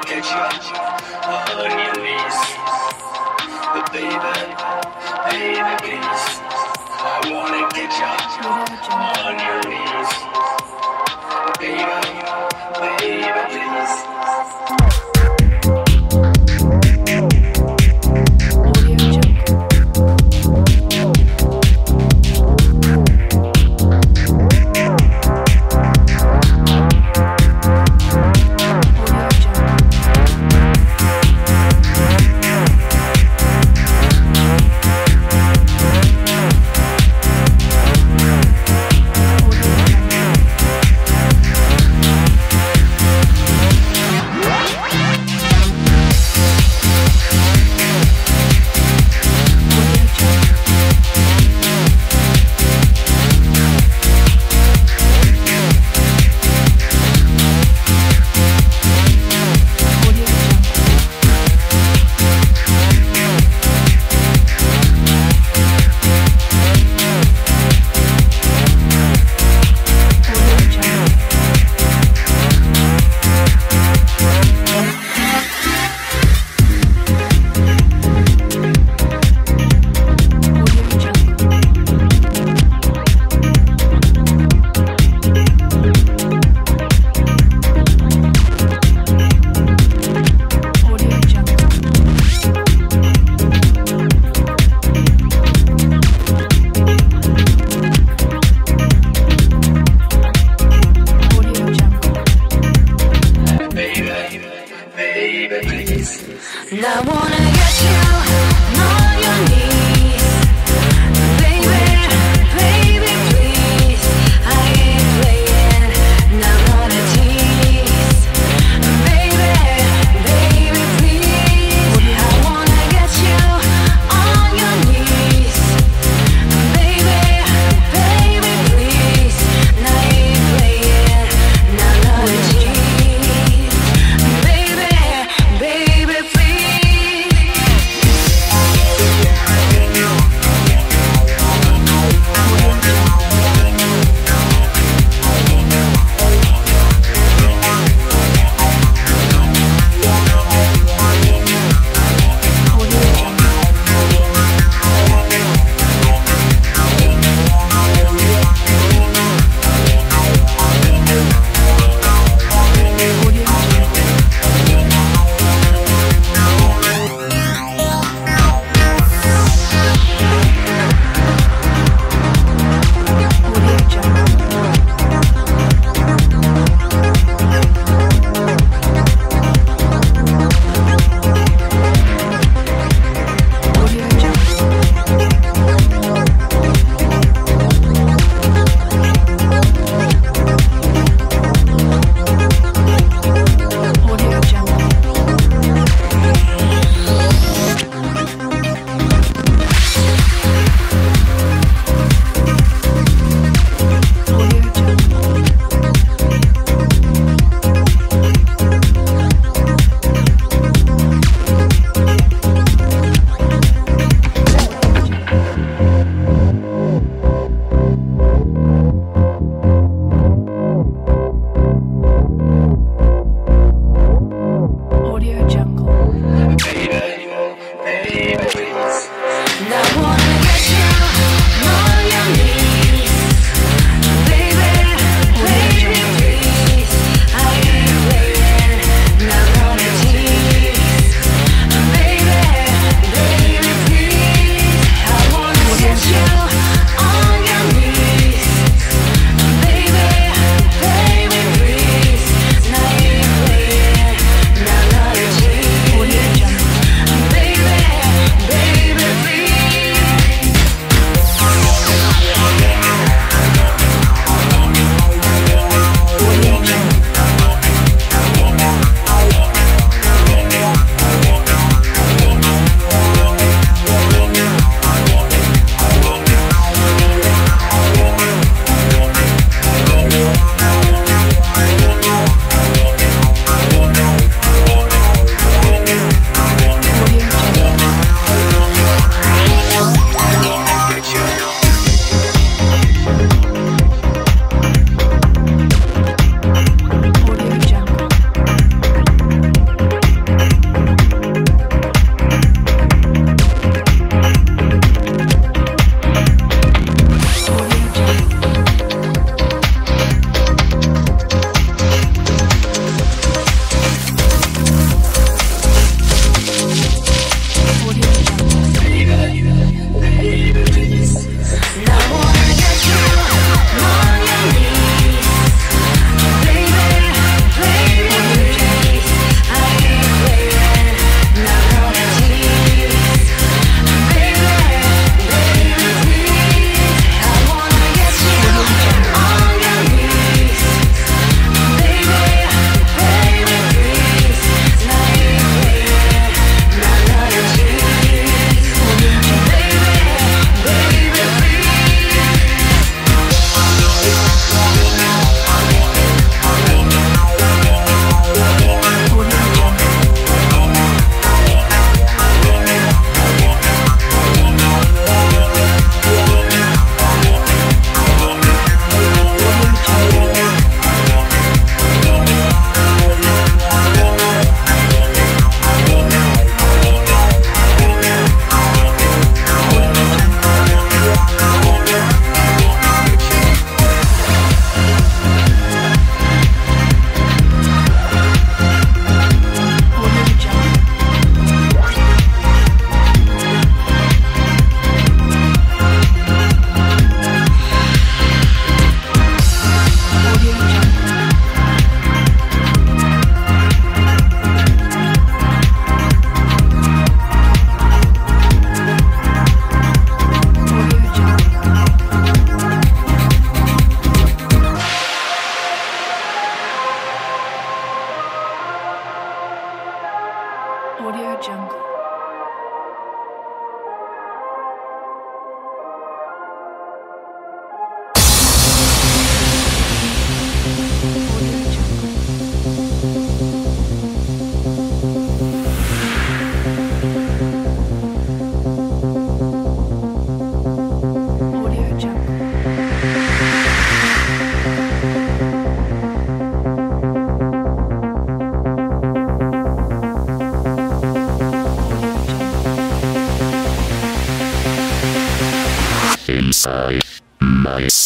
I get you on your. But baby, baby, please. I wanna get you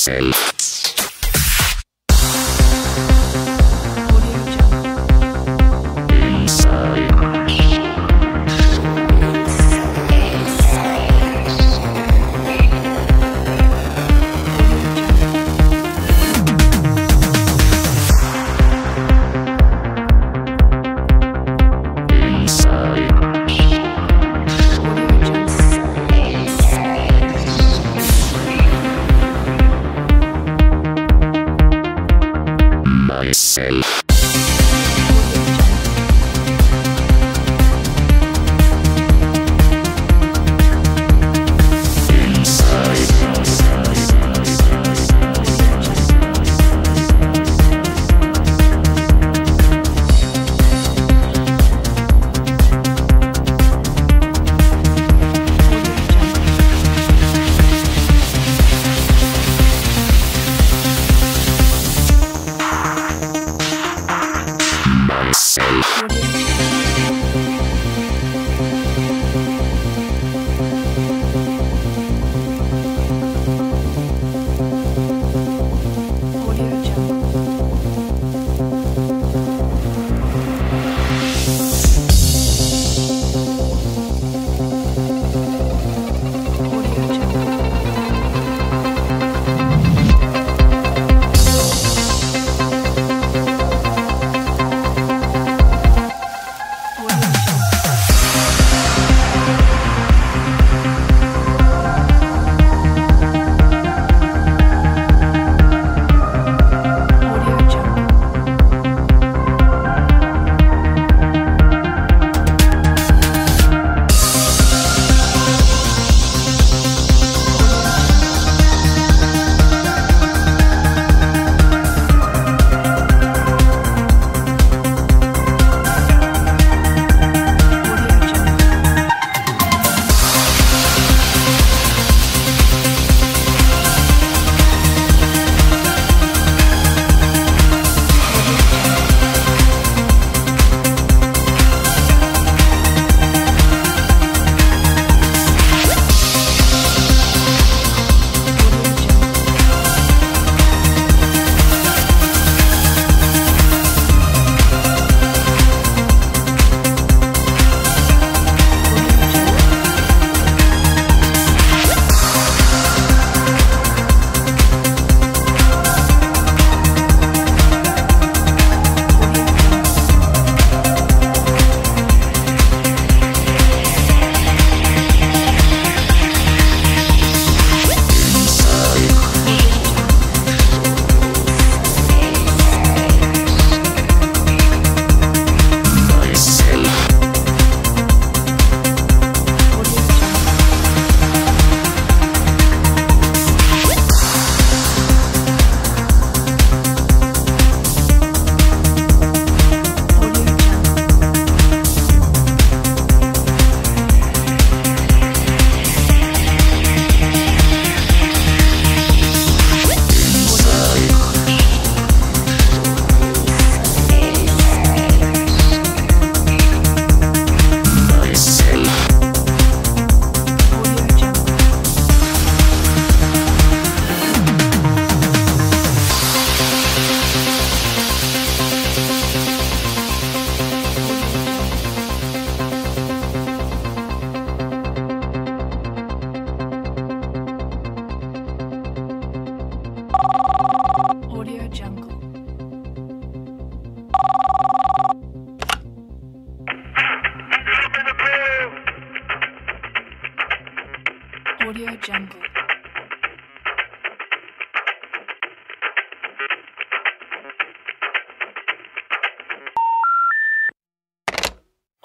yourself.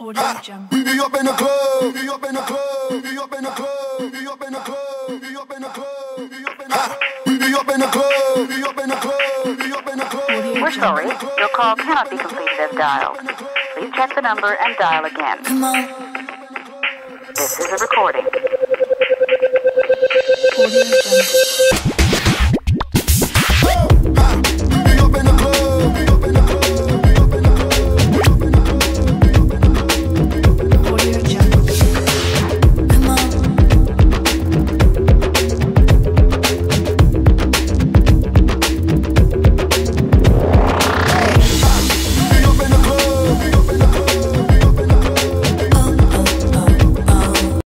Audio ah, jump. We be up in the club, we up in the club, we up in the club, we up in the club, we up in the club, we up in the club. We be up in the club, we up in the club, we up in the club. We're sorry, your call cannot be completed as dialed. Please check the number and dial again. Come on. This is a recording. Audio jump.